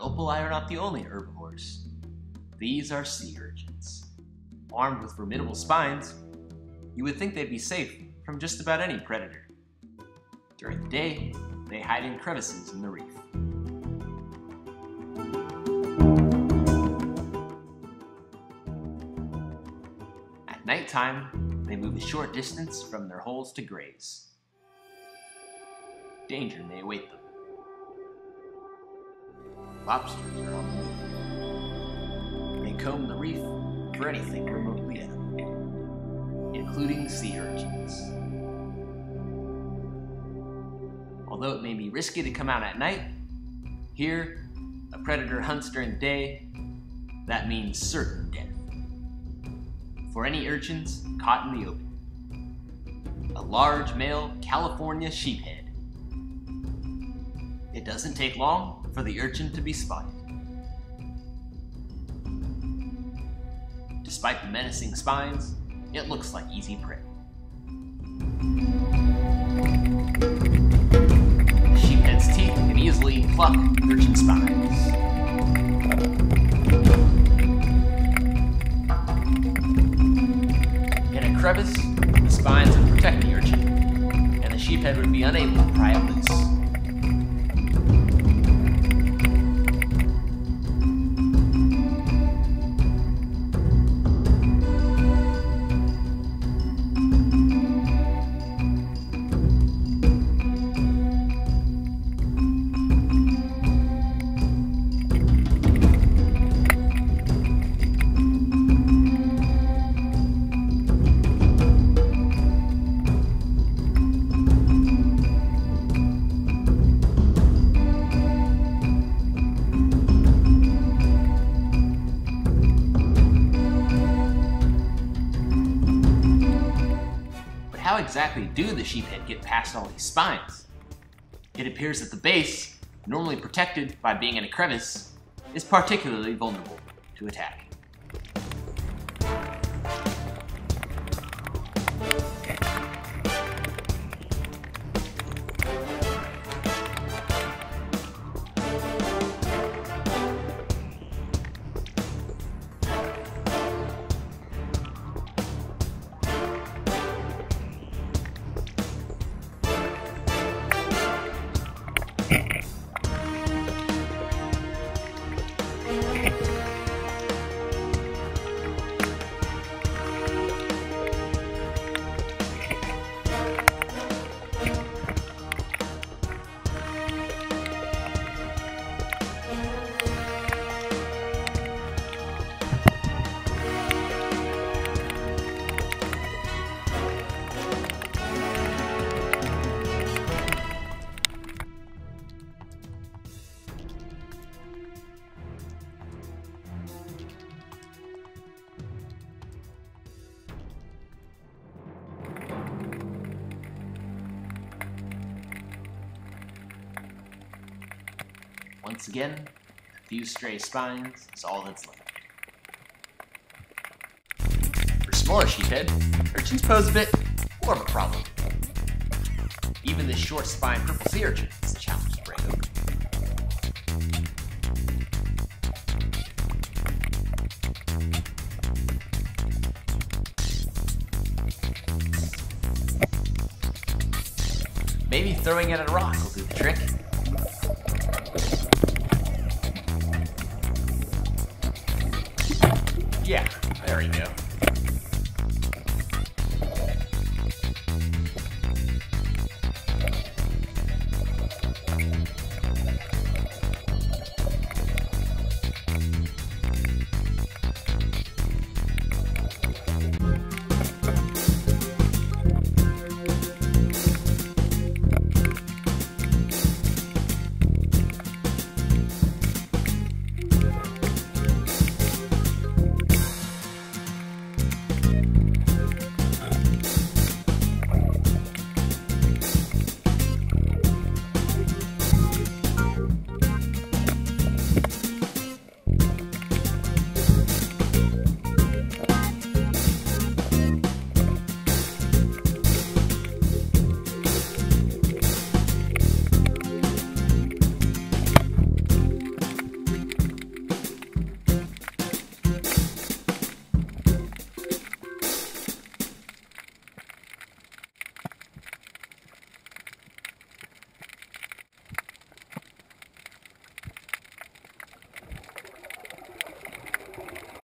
Opaleye are not the only herbivores. These are sea urchins. Armed with formidable spines, you would think they'd be safe from just about any predator. During the day, they hide in crevices in the reef. At nighttime, they move a short distance from their holes to graze. Danger may await them. Lobsters are on the move. They comb the reef for anything remotely edible, including sea urchins. Although it may be risky to come out at night, here, a predator hunts during the day, that means certain death. For any urchins caught in the open, a large male California sheephead. It doesn't take long for the urchin to be spotted. Despite the menacing spines, it looks like easy prey. Sheephead's teeth can easily pluck urchin spines. In a crevice, the spines would protect the urchin, and the sheephead would be unable to pry it loose. Exactly do the sheephead get past all these spines? It appears that the base, normally protected by being in a crevice, is particularly vulnerable to attack. Once again, a few stray spines is all that's left. For smaller sheephead, urchins pose a bit more of a problem. Even this short spine purple sea urchin is a challenge to break open. Maybe throwing it at a rock will do the trick. We go.